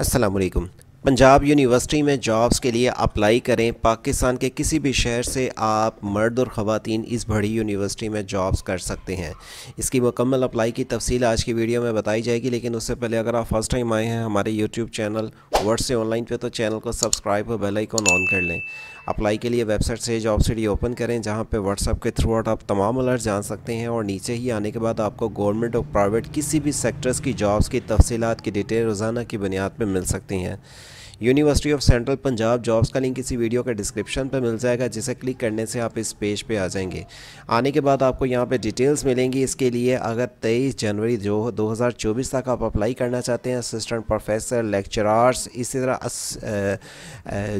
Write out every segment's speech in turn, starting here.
अस्सलाम वालेकुम पंजाब यूनिवर्सिटी में जॉब्स के लिए अप्लाई करें। पाकिस्तान के किसी भी शहर से आप मर्द और ख़वान इस बड़ी यूनिवर्सिटी में जॉब्स कर सकते हैं। इसकी मुकम्मल अप्लाई की तफसील आज की वीडियो में बताई जाएगी, लेकिन उससे पहले अगर आप फ़र्स्ट टाइम आए हैं हमारे यूट्यूब चैनल वर्ड से ऑनलाइन पे तो चैनल को सब्सक्राइब और बेल ऑन कर लें। अप्लाई के लिए वेबसाइट से जॉब सिटी ओपन करें, जहाँ पे व्हाट्सअप के थ्रू आप तमाम अलर्ट जान सकते हैं, और नीचे ही आने के बाद आपको गवर्नमेंट और प्राइवेट किसी भी सेक्टर्स की जॉब्स की तफसीत की डिटेल रोज़ाना की बुनियाद पर मिल सकती हैं। University of Central Punjab jobs का लिंक इसी वीडियो के डिस्क्रिप्शन पर मिल जाएगा, जिसे क्लिक करने से आप इस पेज पे आ जाएँगे। आने के बाद आपको यहाँ पे डिटेल्स मिलेंगी इसके लिए। अगर 23 जनवरी जो 2024 तक आप अप्लाई करना चाहते हैं असिस्टेंट प्रोफेसर लेक्चरार्स इसी तरह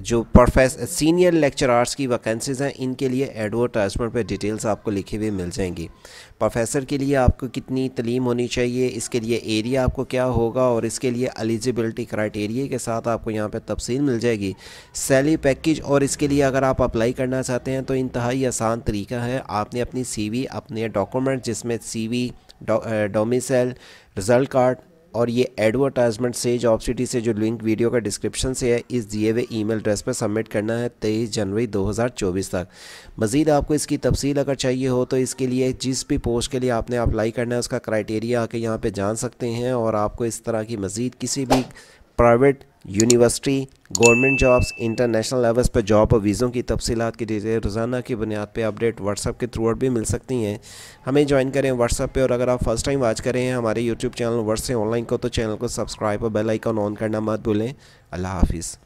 जो प्रोफेस सीनियर लेक्चरार्स की वैकेंसीज़ हैं, इनके लिए एडवर्टाइजमेंट पर डिटेल्स आपको लिखी हुई मिल जाएँगी। प्रोफेसर के लिए आपको कितनी तलीम होनी चाहिए, इसके लिए एरिया आपको क्या होगा, और इसके लिए एलिजिबिलिटी क्राइटेरिया के साथ आपको यहाँ पे तफसील मिल जाएगी। सैलरी पैकेज और इसके लिए अगर आप अप्लाई करना चाहते हैं तो इंतहाई आसान तरीका है। आपने अपनी सीवी अपने डॉक्यूमेंट जिसमें सीवी डोमिसल रिज़ल्ट कार्ड और ये एडवर्टाइजमेंट से जॉब सिटी से जो लिंक वीडियो का डिस्क्रिप्शन से है, इस दिए हुए ईमेल एड्रेस पर सबमिट करना है तेईस जनवरी 2024 तक। मज़ीद आपको इसकी तफसील अगर चाहिए हो तो इसके लिए जिस भी पोस्ट के लिए आपने अप्लाई करना है, उसका क्राइटेरिया आके यहाँ पे जान सकते हैं और आपको इस तरह की मज़ीद किसी भी private university, government jobs, international levels पर जॉब और वीज़ों की तफसीत की डिटेल रोज़ाना की बुनियाद पर अपडेट व्हाट्सअप के थ्रू भी मिल सकती हैं। हमें ज्वाइन करें व्हाट्सअप पे और अगर आप फ़र्स्ट टाइम वाच करें हमारे यूट्यूब चैनल वर्ड से ऑनलाइन को तो चैनल को सब्सक्राइब और बेल आइकन ऑन करना मत भूलें। अल्लाह हाफिज़।